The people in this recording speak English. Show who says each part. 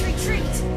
Speaker 1: Retreat!